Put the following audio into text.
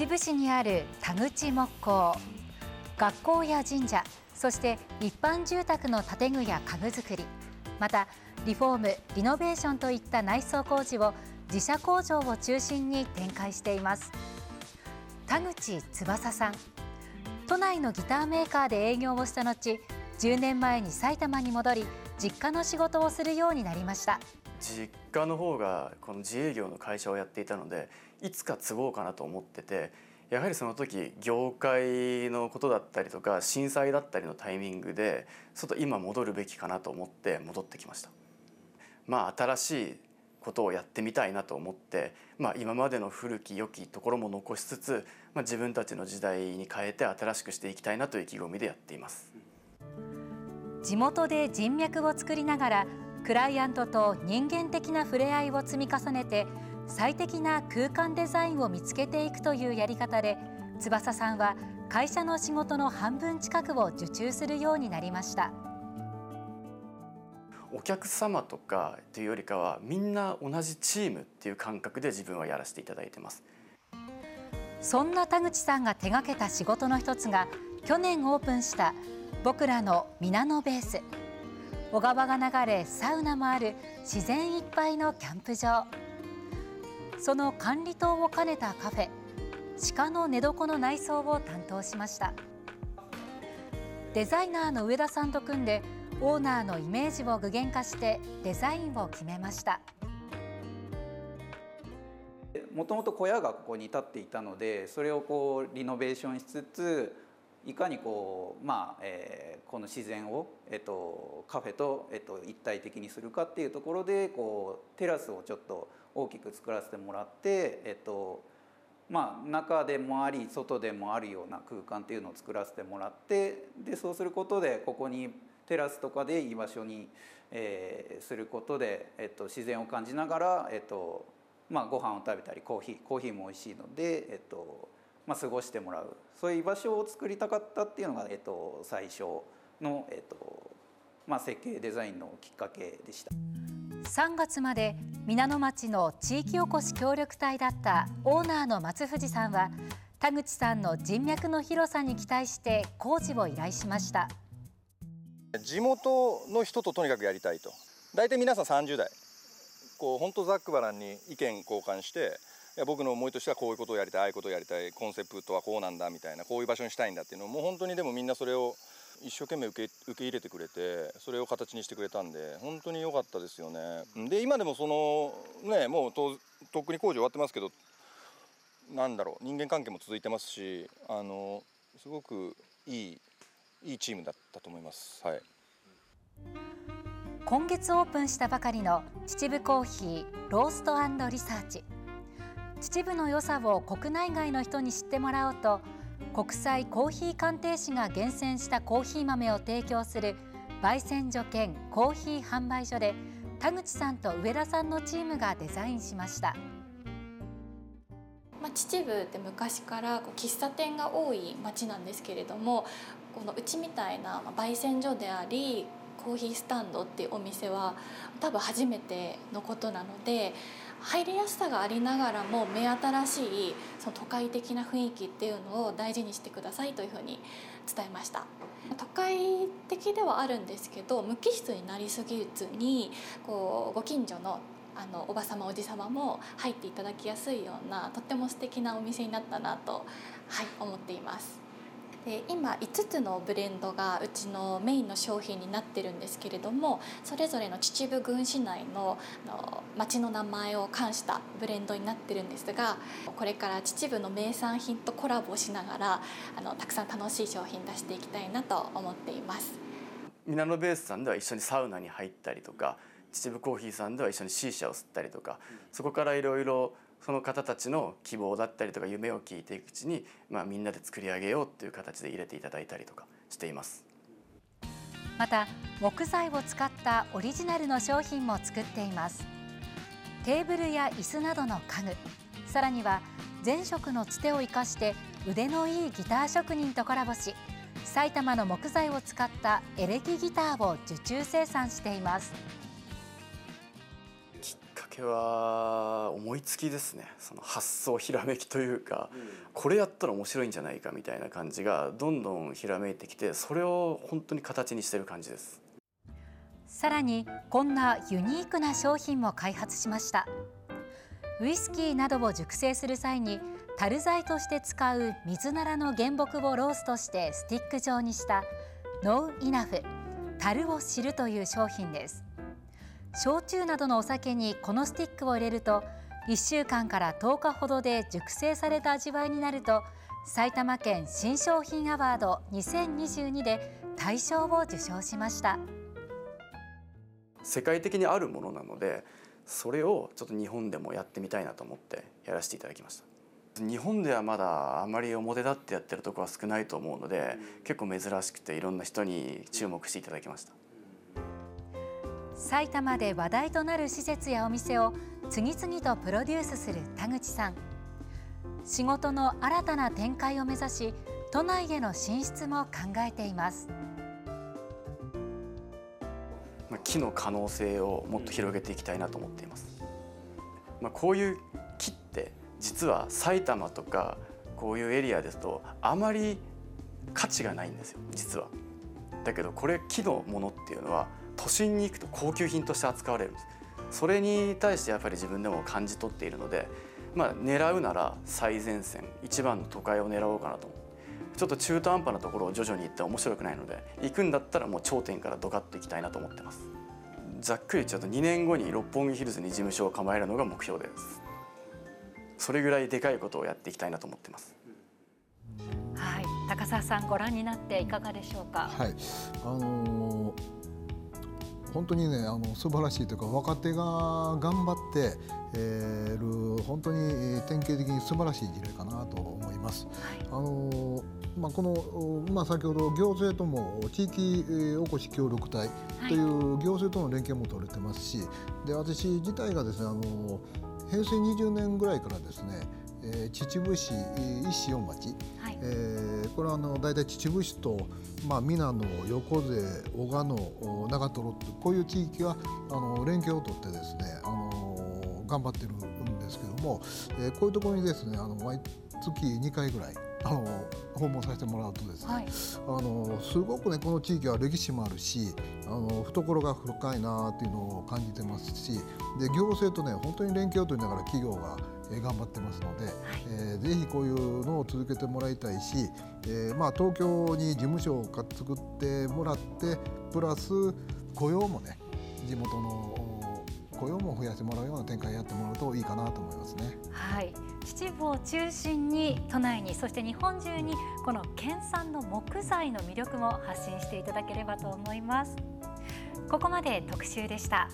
秩父市にある田口木工。学校や神社そして一般住宅の建具や家具作りまたリフォームリノベーションといった内装工事を自社工場を中心に展開しています。田口翼さん。都内のギターメーカーで営業をした後10年前に埼玉に戻り実家の仕事をするようになりました。実家の方がこの自営業の会社をやっていたのでいつか継ごうかなと思っててやはりその時業界のことだったりとか震災だったりのタイミングでちょっと今戻るべきかなと思って戻ってきました。まあ新しいことをやってみたいなと思って、まあ、今までの古き良きところも残しつつ、まあ、自分たちの時代に変えて新しくしていきたいなという意気込みでやっています地元で人脈を作りながらクライアントと人間的な触れ合いを積み重ねて最適な空間デザインを見つけていくというやり方で翼さんは会社の仕事の半分近くを受注するようになりました。お客様とかというよりかはみんな同じチームっていう感覚で自分はやらせていただいてます。そんな田口さんが手がけた仕事の一つが去年オープンした僕らの皆のベース小川が流れサウナもある自然いっぱいのキャンプ場。その管理棟を兼ねたカフェ鹿の寝床の内装を担当しました。デザイナーの上田さんと組んでオーナーのイメージを具現化してデザインを決めました。もともと小屋がここに立っていたのでそれをこうリノベーションしつついかにこう、まあえー、この自然を、えっと、カフェと、えっと、一体的にするかっていうところでこうテラスをちょっと大きく作らせてもらって、えっとまあ、中でもあり外でもあるような空間っていうのを作らせてもらってでそうすることでここにテラスとかで居場所に、えー、することで、えっと、自然を感じながら、えっとまあ、ご飯を食べたりコーヒーコーヒーも美味しいので、えっとまあ、過ごしてもらう。そういう居場所を作りたかったっていうのが、えっと、最初の、えっとまあ、設計デザインのきっかけでした。3月まで皆野町の地域おこし協力隊だったオーナーの松藤さんは田口さんの人脈の広さに期待して工事を依頼しました。地元の人ととにかくやりたいと。大体皆さん30代。こう本当ざっくばらんに意見交換して僕の思いとしてはこういうことをやりたいああいうことをやりたいコンセプトはこうなんだみたいなこういう場所にしたいんだっていうのをもう本当にでもみんなそれを一生懸命受け受け入れてくれてそれを形にしてくれたんで本当に良かったですよね。で今でもそのねもうととっくに工事終わってますけどなんだろう人間関係も続いてますしあのすごくいいいいチームだったと思います。はい今月オープンしたばかりの秩父コーヒーローストリサーチ秩父の良さを国内外の人に知ってもらおうと国際コーヒー鑑定士が厳選したコーヒー豆を提供する焙煎所兼コーヒー販売所で田口さんと上田さんのチームがデザインしました。まあ、秩父って昔からこう喫茶店が多い町なんですけれどもこのうちみたいな焙煎所でありコーヒースタンドっていうお店は多分初めてのことなので入りやすさがありながらも目新しいその都会的な雰囲気っていうのを大事にしてくださいというふうに伝えました都会的ではあるんですけど無機質になりすぎずにこうご近所のあのおば様おじ様も入っていただきやすいようなとっても素敵なお店になったなと、はい、思っています。で今5つのブレンドがうちのメインの商品になってるんですけれどもそれぞれの秩父郡市内のの町の名前を冠したブレンドになってるんですがこれから秩父の名産品とコラボしながらあのたくさん楽しい商品出していきたいなと思っています。ミナノベースさんでは一緒にサウナに入ったりとか秩父コーヒーさんでは一緒にシーシャを吸ったりとかそこからいろいろその方たちの希望だったりとか夢を聞いていくうちに、まあ、みんなで作り上げようっていう形で入れていただいたりとかしています。また木材を使ったオリジナルの商品も作っています。テーブルや椅子などの家具さらには前職のつてを生かして腕のいいギター職人とコラボし埼玉の木材を使ったエレキギターを受注生産しています。けけは思いつきですね。その発想ひらめきというか、うん、これやったら面白いんじゃないかみたいな感じがどんどんひらめいてきてそれを本当に形にしてる感じです。さらにこんなユニークな商品も開発しました。ウイスキーなどを熟成する際に樽材として使う水ならの原木をローストしてスティック状にしたノウイナフ樽を知るという商品です焼酎などのお酒にこのスティックを入れると1週間から10日ほどで熟成された味わいになると埼玉県新商品アワード2022で大賞を受賞しました。世界的にあるものなのでそれをちょっと日本でもやってみたいなと思ってやらせていただきました。日本ではまだあまり表立ってやってるとこは少ないと思うので、結構珍しくていろんな人に注目していただきました。埼玉で話題となる施設やお店を次々とプロデュースする田口さん。仕事の新たな展開を目指し都内への進出も考えています。木の可能性をもっと広げていきたいなと思っています、まあ、こういう木って実は埼玉とかこういうエリアですとあまり価値がないんですよ実は。だけどこれ木のものっていうのは都心に行くと高級品として扱われるんです。それに対してやっぱり自分でも感じ取っているので、まあ、狙うなら最前線一番の都会を狙おうかなとちょっと中途半端なところを徐々に行って面白くないので行くんだったらもう頂点からドカッと行きたいなと思ってます。ざっくり言っちゃうと2年後に六本木ヒルズに事務所を構えるのが目標です。それぐらいでかいことをやっていきたいなと思ってます。はい。高澤さんご覧になっていかがでしょうか？はい。あのー本当にねあの素晴らしいというか若手が頑張って、えー、る本当に典型的に素晴らしい事例かなと思います。はい、あのまあ、この、まあ、先ほど行政とも地域おこし協力隊という行政との連携も取れてますし、で私自体がですねあの平成20年ぐらいからですねえー、秩父市一市四町、はい、えー、これはあの大体秩父市と、まあ、皆野横瀬小鹿野長瀞ってこういう地域はあの連携を取ってですねあの頑張ってるんですけども、えー、こういうところにですねあの毎月2回ぐらいあの訪問させてもらうとですね、はい、あのすごくねこの地域は歴史もあるしあの懐が深いなっていうのを感じてますしで行政とね本当に連携を取りながら企業が頑張ってますので、はい、えー、ぜひこういうのを続けてもらいたいし、えーまあ、東京に事務所を作ってもらってプラス雇用もね地元の増やしてもらうような展開やってもらうといいかなと思いますね。はい、秩父を中心に都内にそして日本中にこの県産の木材の魅力も発信していただければと思います。ここまで特集でした。